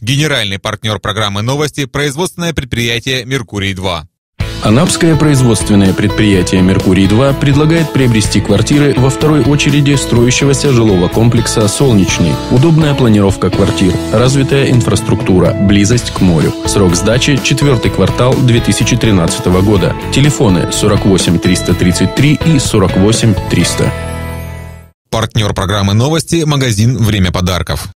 Генеральный партнер программы «Новости» – производственное предприятие «Меркурий-2». Анапское производственное предприятие «Меркурий-2» предлагает приобрести квартиры во второй очереди строящегося жилого комплекса «Солнечный». Удобная планировка квартир, развитая инфраструктура, близость к морю. Срок сдачи – четвертый квартал 2013 года. Телефоны 48 333 и 48 300. Партнер программы «Новости» – магазин «Время подарков».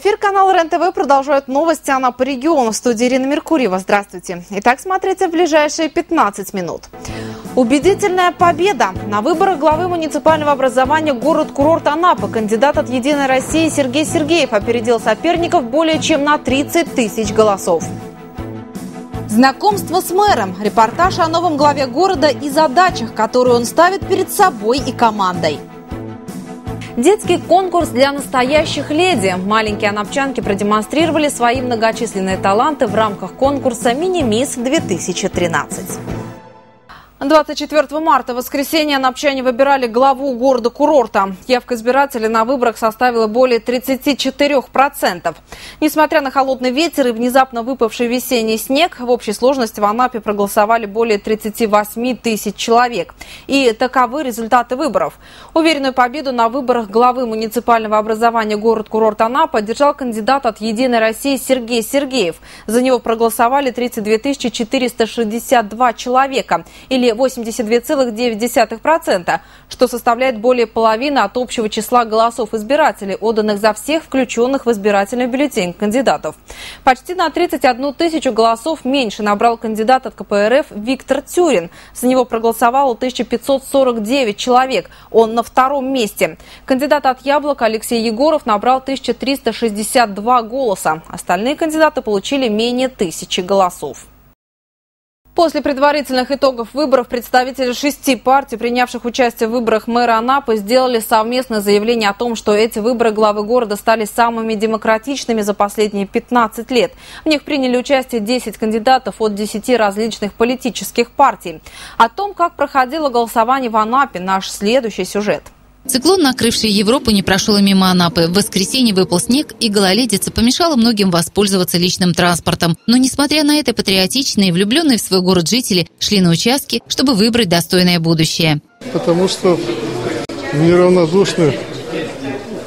Эфир канала РЕН-ТВ продолжают новости она по региону. В студии Ирина Меркурьева. Здравствуйте. Итак, смотрите в ближайшие 15 минут. Убедительная победа. На выборах главы муниципального образования город-курорт Анапа кандидат от «Единой России» Сергей Сергеев опередил соперников более чем на 30 тысяч голосов. Знакомство с мэром. Репортаж о новом главе города и задачах, которые он ставит перед собой и командой. Детский конкурс для настоящих леди. Маленькие анапчанки продемонстрировали свои многочисленные таланты в рамках конкурса «Мини-мисс-2013». 24 марта, воскресенье, анапчане выбирали главу города-курорта. Явка избирателей на выборах составила более 34%. Несмотря на холодный ветер и внезапно выпавший весенний снег, в общей сложности в Анапе проголосовали более 38 тысяч человек. И таковы результаты выборов. Уверенную победу на выборах главы муниципального образования город-курорт Анапа одержал кандидат от «Единой России» Сергей Сергеев. За него проголосовали 32 462 человека, или 82,9%, что составляет более половины от общего числа голосов избирателей, отданных за всех включенных в избирательный бюллетень кандидатов. Почти на 31 тысячу голосов меньше набрал кандидат от КПРФ Виктор Тюрин. За него проголосовало 1549 человек. Он на втором месте. Кандидат от Яблока Алексей Егоров набрал 1362 голоса. Остальные кандидаты получили менее тысячи голосов. После предварительных итогов выборов представители шести партий, принявших участие в выборах мэра Анапы, сделали совместное заявление о том, что эти выборы главы города стали самыми демократичными за последние 15 лет. В них приняли участие 10 кандидатов от 10 различных политических партий. О том, как проходило голосование в Анапе, наш следующий сюжет – Циклон, накрывший Европу, не прошел мимо Анапы. В воскресенье выпал снег, и гололедица помешала многим воспользоваться личным транспортом. Но, несмотря на это, патриотичные и влюбленные в свой город жители шли на участки, чтобы выбрать достойное будущее. Потому что неравнодушны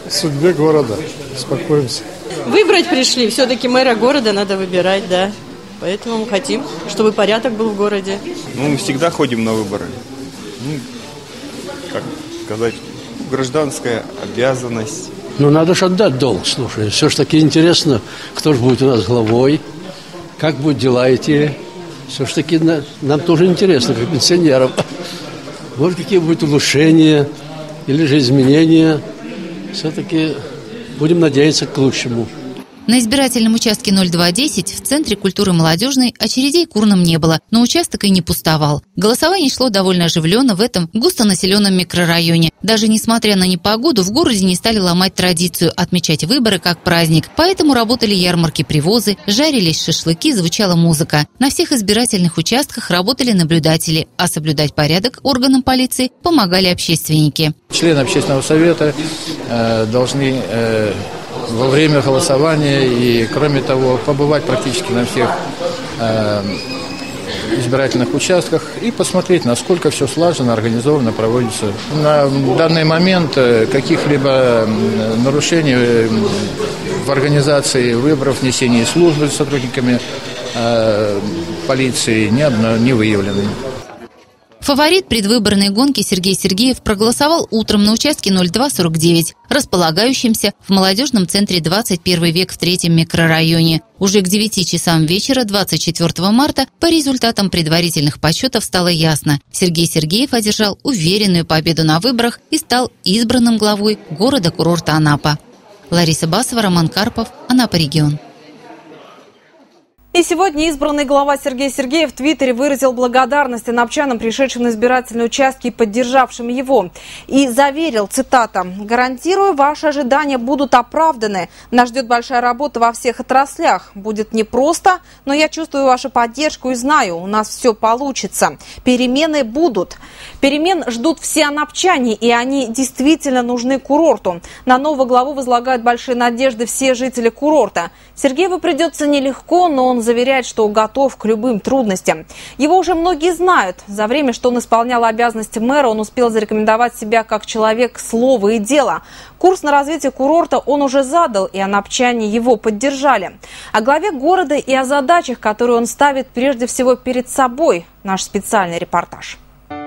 судьбе города. Успокоимся. Выбрать пришли. Все-таки мэра города надо выбирать, да. Поэтому мы хотим, чтобы порядок был в городе. Ну, мы всегда ходим на выборы. Ну, как сказать, гражданская обязанность. Ну, надо же отдать долг, слушай. Все ж таки интересно, кто же будет у нас главой, как будут дела эти. Все ж таки нам тоже интересно, как пенсионерам. Может, какие будут улучшения или же изменения. Все-таки будем надеяться к лучшему. На избирательном участке 0210 в Центре культуры молодежной очередей курном не было, но участок и не пустовал. Голосование шло довольно оживленно в этом густонаселенном микрорайоне. Даже несмотря на непогоду, в городе не стали ломать традицию отмечать выборы как праздник. Поэтому работали ярмарки-привозы, жарились шашлыки, звучала музыка. На всех избирательных участках работали наблюдатели, а соблюдать порядок органам полиции помогали общественники. Члены общественного совета э, должны э, во время голосования и, кроме того, побывать практически на всех э, избирательных участках и посмотреть, насколько все слаженно, организованно проводится. На данный момент э, каких-либо нарушений э, в организации выборов, несении службы с сотрудниками э, полиции не, не выявлено. Фаворит предвыборной гонки Сергей Сергеев проголосовал утром на участке 0249, располагающемся в молодежном центре 21 век в третьем микрорайоне. Уже к 9 часам вечера 24 марта по результатам предварительных подсчетов стало ясно. Сергей Сергеев одержал уверенную победу на выборах и стал избранным главой города-курорта Анапа. Лариса Басова, Роман Карпов, Анапа регион. И сегодня избранный глава Сергей Сергеев в Твиттере выразил благодарность анапчанам, пришедшим на избирательные участки и поддержавшим его. И заверил, цитата, «Гарантирую, ваши ожидания будут оправданы. Нас ждет большая работа во всех отраслях. Будет непросто, но я чувствую вашу поддержку и знаю, у нас все получится. Перемены будут. Перемен ждут все анапчане, и они действительно нужны курорту. На нового главу возлагают большие надежды все жители курорта. Сергееву придется нелегко, но он заверяет, что готов к любым трудностям. Его уже многие знают. За время, что он исполнял обязанности мэра, он успел зарекомендовать себя как человек слова и дела. Курс на развитие курорта он уже задал, и анапчане его поддержали. О главе города и о задачах, которые он ставит прежде всего перед собой, наш специальный репортаж.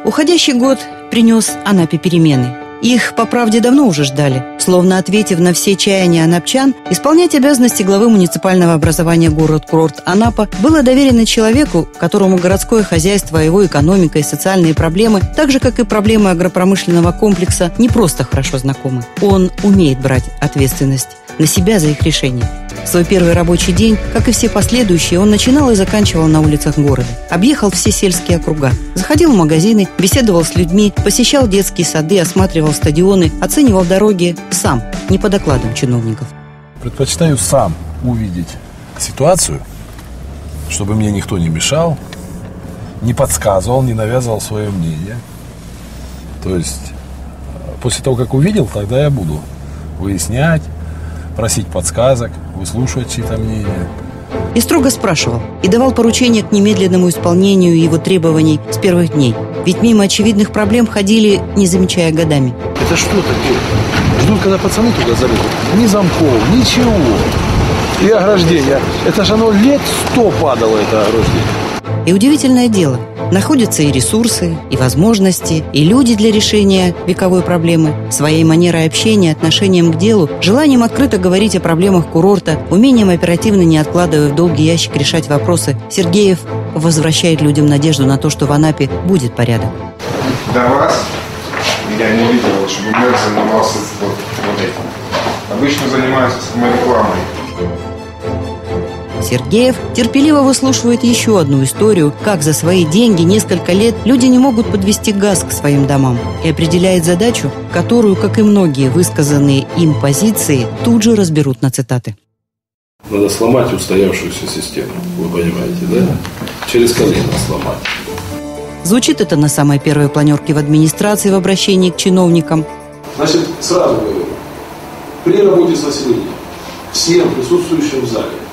Уходящий год принес Анапе перемены – их, по правде, давно уже ждали. Словно ответив на все чаяния анапчан, исполнять обязанности главы муниципального образования город-курорт Анапа было доверено человеку, которому городское хозяйство, его экономика и социальные проблемы, так же, как и проблемы агропромышленного комплекса, не просто хорошо знакомы. Он умеет брать ответственность на себя за их решение. Свой первый рабочий день, как и все последующие, он начинал и заканчивал на улицах города. Объехал все сельские округа. Заходил в магазины, беседовал с людьми, посещал детские сады, осматривал стадионы, оценивал дороги сам, не по докладам чиновников. Предпочитаю сам увидеть ситуацию, чтобы мне никто не мешал, не подсказывал, не навязывал свое мнение. То есть э, после того, как увидел, тогда я буду выяснять, просить подсказок, выслушивать чьи-то мнения. И строго спрашивал, и давал поручения к немедленному исполнению его требований с первых дней. Ведь мимо очевидных проблем ходили, не замечая годами. Это что такое? Ждут, когда пацаны туда залезут. Ни замков, ничего. И ограждение. Это же оно лет сто падало, это ограждение. И удивительное дело – Находятся и ресурсы, и возможности, и люди для решения вековой проблемы. Своей манерой общения, отношением к делу, желанием открыто говорить о проблемах курорта, умением оперативно, не откладывая в долгий ящик, решать вопросы, Сергеев возвращает людям надежду на то, что в Анапе будет порядок. До вас я не видел, чтобы мэр занимался вот, вот этим. Обычно занимаются саморекламой. Сергеев терпеливо выслушивает еще одну историю, как за свои деньги несколько лет люди не могут подвести газ к своим домам и определяет задачу, которую, как и многие высказанные им позиции, тут же разберут на цитаты. Надо сломать устоявшуюся систему, вы понимаете, да? Через колено сломать. Звучит это на самой первой планерке в администрации в обращении к чиновникам. Значит, сразу говорю, при работе с населением, всем присутствующим в зале,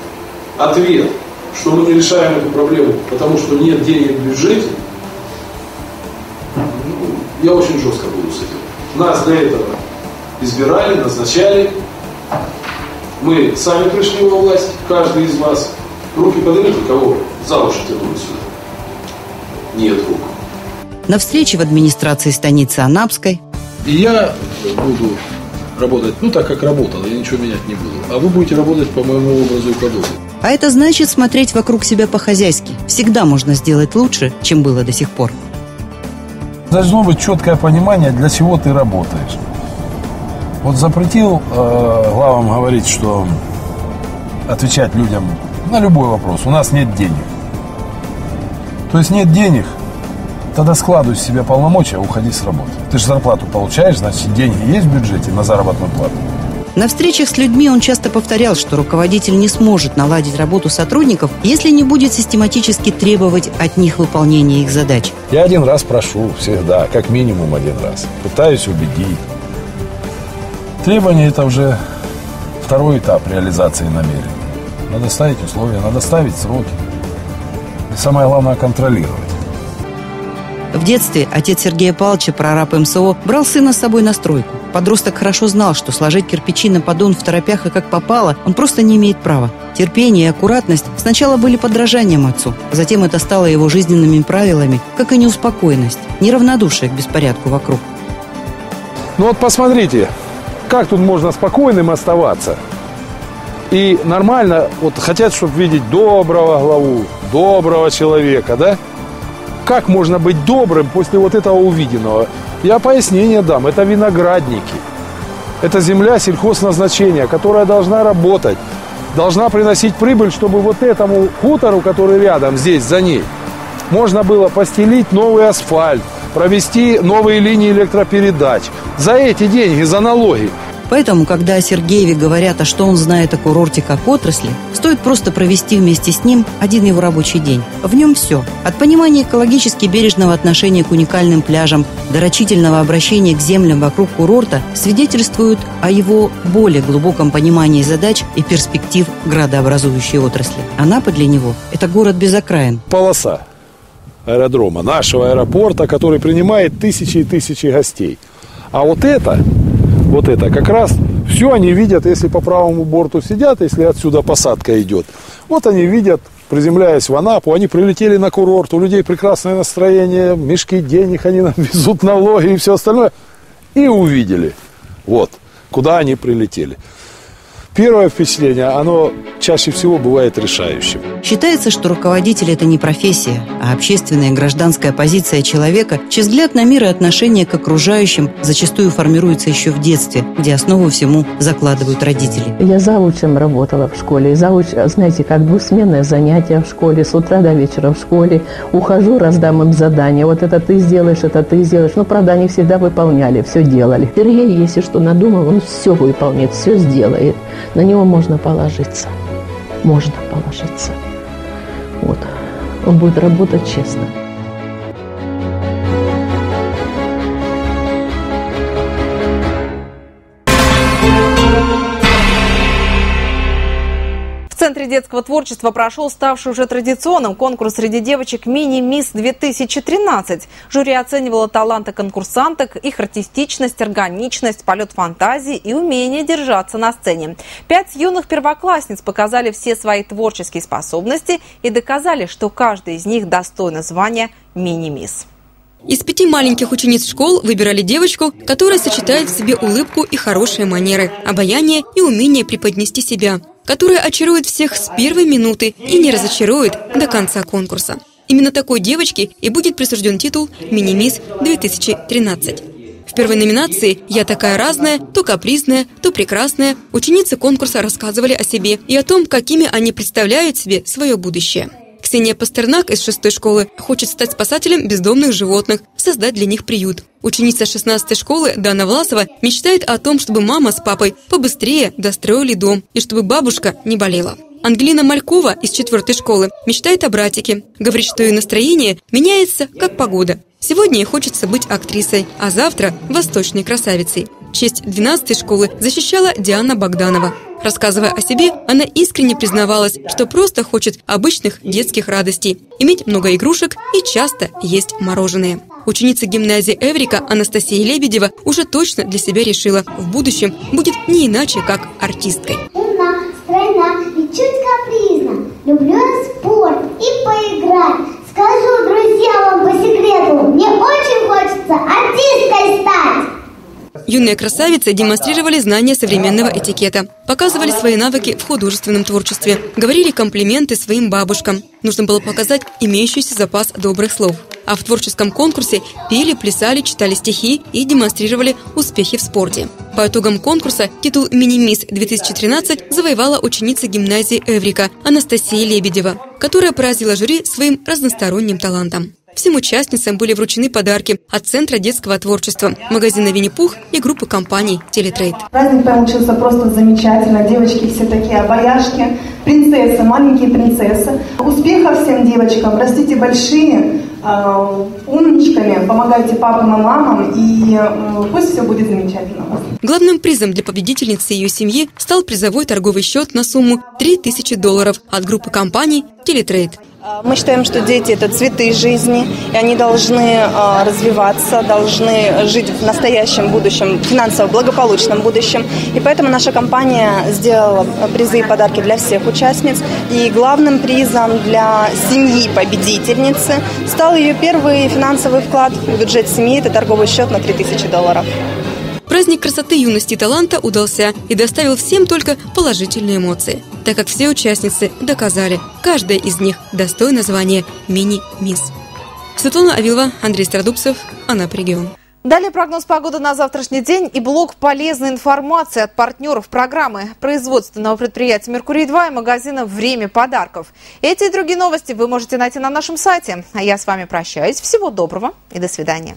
ответ, что мы не решаем эту проблему, потому что нет денег в бюджете, ну, я очень жестко буду с этим. Нас для этого избирали, назначали. Мы сами пришли во власть, каждый из вас. Руки поднимите, кого за уши тянули сюда. Нет рук. На встрече в администрации станицы Анапской. И я буду работать, ну так как работал, я ничего менять не буду. А вы будете работать по моему образу и подобию. А это значит смотреть вокруг себя по-хозяйски. Всегда можно сделать лучше, чем было до сих пор. Должно быть четкое понимание, для чего ты работаешь. Вот запретил э, главам говорить, что отвечать людям на любой вопрос. У нас нет денег. То есть нет денег, тогда складывай себе полномочия, уходи с работы. Ты же зарплату получаешь, значит деньги есть в бюджете на заработную плату. На встречах с людьми он часто повторял, что руководитель не сможет наладить работу сотрудников, если не будет систематически требовать от них выполнения их задач. Я один раз прошу всегда, как минимум один раз. Пытаюсь убедить. Требования – это уже второй этап реализации намерений. Надо ставить условия, надо ставить сроки. И самое главное – контролировать. В детстве отец Сергея Павловича, прораб МСО, брал сына с собой на стройку. Подросток хорошо знал, что сложить кирпичи на поддон в торопях и как попало, он просто не имеет права. Терпение и аккуратность сначала были подражанием отцу, затем это стало его жизненными правилами, как и неуспокоенность, неравнодушие к беспорядку вокруг. Ну вот посмотрите, как тут можно спокойным оставаться? И нормально, вот хотят, чтобы видеть доброго главу, доброго человека, да? Как можно быть добрым после вот этого увиденного? Я пояснение дам. Это виноградники. Это земля сельхозназначения, которая должна работать. должна приносить прибыль, чтобы вот этому хутору, который рядом здесь, за ней, можно было постелить новый асфальт, провести новые линии электропередач. За эти деньги, за налоги. Поэтому, когда о Сергееве говорят, а что он знает о курорте как отрасли, стоит просто провести вместе с ним один его рабочий день. В нем все. От понимания экологически бережного отношения к уникальным пляжам до рачительного обращения к землям вокруг курорта свидетельствуют о его более глубоком понимании задач и перспектив градообразующей отрасли. Анапа для него – это город без окраин. Полоса аэродрома, нашего аэропорта, который принимает тысячи и тысячи гостей. А вот это вот это как раз все они видят, если по правому борту сидят, если отсюда посадка идет. Вот они видят, приземляясь в Анапу, они прилетели на курорт, у людей прекрасное настроение, мешки денег, они нам везут налоги и все остальное. И увидели, вот, куда они прилетели. Первое впечатление, оно чаще всего бывает решающим. Считается, что руководитель – это не профессия, а общественная и гражданская позиция человека, чей взгляд на мир и отношение к окружающим зачастую формируется еще в детстве, где основу всему закладывают родители. Я заучем работала в школе. И зауч, знаете, как двусменное занятие в школе, с утра до вечера в школе. Ухожу, раздам им задания. Вот это ты сделаешь, это ты сделаешь. Но, правда, они всегда выполняли, все делали. Сергей, если что надумал, он все выполнит, все сделает. На него можно положиться. Можно положиться. Вот. Он будет работать честно. Центре детского творчества прошел ставший уже традиционным конкурс среди девочек «Мини-Мисс-2013». Жюри оценивало таланты конкурсанток, их артистичность, органичность, полет фантазии и умение держаться на сцене. Пять юных первоклассниц показали все свои творческие способности и доказали, что каждая из них достойна звания «Мини-Мисс». Из пяти маленьких учениц школ выбирали девочку, которая сочетает в себе улыбку и хорошие манеры, обаяние и умение преподнести себя, которая очарует всех с первой минуты и не разочарует до конца конкурса. Именно такой девочке и будет присужден титул «Мини-мисс-2013». В первой номинации «Я такая разная, то капризная, то прекрасная» ученицы конкурса рассказывали о себе и о том, какими они представляют себе свое будущее. Ксения Пастернак из шестой школы хочет стать спасателем бездомных животных, создать для них приют. Ученица 16 школы Дана Власова мечтает о том, чтобы мама с папой побыстрее достроили дом и чтобы бабушка не болела. Ангелина Малькова из четвертой школы мечтает о братике. Говорит, что ее настроение меняется, как погода. Сегодня ей хочется быть актрисой, а завтра – восточной красавицей. Честь 12 школы защищала Диана Богданова. Рассказывая о себе, она искренне признавалась, что просто хочет обычных детских радостей, иметь много игрушек и часто есть мороженое. Ученица гимназии Эврика Анастасия Лебедева уже точно для себя решила, в будущем будет не иначе, как артисткой. Умна, стройна и чуть капризна. Люблю спорт и поиграть. Скажу, друзья, вам по секрету, мне очень хочется артисткой стать. Юные красавицы демонстрировали знания современного этикета, показывали свои навыки в художественном творчестве, говорили комплименты своим бабушкам. Нужно было показать имеющийся запас добрых слов. А в творческом конкурсе пели, плясали, читали стихи и демонстрировали успехи в спорте. По итогам конкурса титул «Мини-мисс-2013» завоевала ученица гимназии Эврика Анастасия Лебедева, которая поразила жюри своим разносторонним талантом. Всем участницам были вручены подарки от Центра детского творчества, магазина «Винни-Пух» и группы компаний «Телетрейд». Праздник получился просто замечательно. Девочки все такие обаяшки, принцессы, маленькие принцессы. Успехов всем девочкам, растите большие, э, умничками, помогайте папам и мамам, и пусть все будет замечательно. Главным призом для победительницы и ее семьи стал призовой торговый счет на сумму 3000 долларов от группы компаний «Телетрейд». Мы считаем, что дети – это цветы жизни, и они должны э, развиваться, должны жить в настоящем будущем, финансово благополучном будущем. И поэтому наша компания сделала призы и подарки для всех участниц. И главным призом для семьи победительницы стал ее первый финансовый вклад в бюджет семьи – это торговый счет на 3000 долларов. Праздник красоты, юности и таланта удался и доставил всем только положительные эмоции, так как все участницы доказали, каждая из них достойна звания «Мини-мисс». Светлана Авилова, Андрей Стародубцев, Анапа регион. Далее прогноз погоды на завтрашний день и блок полезной информации от партнеров программы производственного предприятия «Меркурий-2» и магазина «Время подарков». Эти и другие новости вы можете найти на нашем сайте. А я с вами прощаюсь. Всего доброго и до свидания.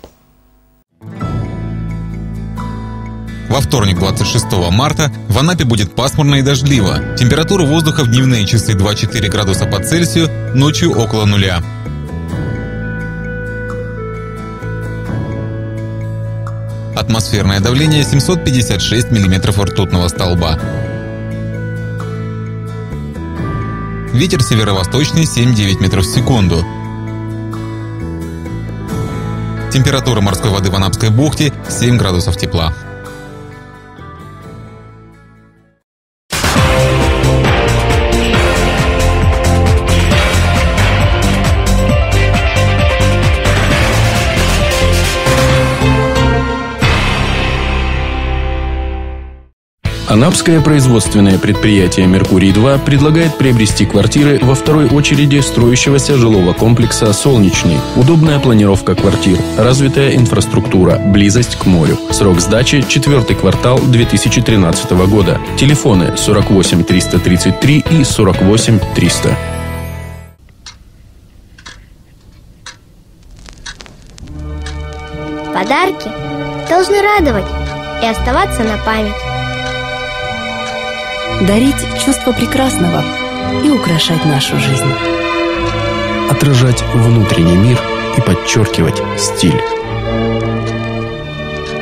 Во вторник, 26 марта, в Анапе будет пасмурно и дождливо. Температура воздуха в дневные часы 2-4 градуса по Цельсию, ночью около нуля. Атмосферное давление 756 миллиметров ртутного столба. Ветер северо-восточный 7-9 метров в секунду. Температура морской воды в Анапской бухте 7 градусов тепла. Анапское производственное предприятие «Меркурий-2» предлагает приобрести квартиры во второй очереди строящегося жилого комплекса «Солнечный». Удобная планировка квартир, развитая инфраструктура, близость к морю. Срок сдачи – четвертый квартал 2013 года. Телефоны 48 333 и 48 300. Подарки должны радовать и оставаться на память. Дарить чувство прекрасного и украшать нашу жизнь. Отражать внутренний мир и подчеркивать стиль.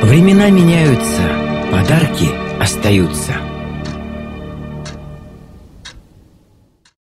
Времена меняются, подарки остаются –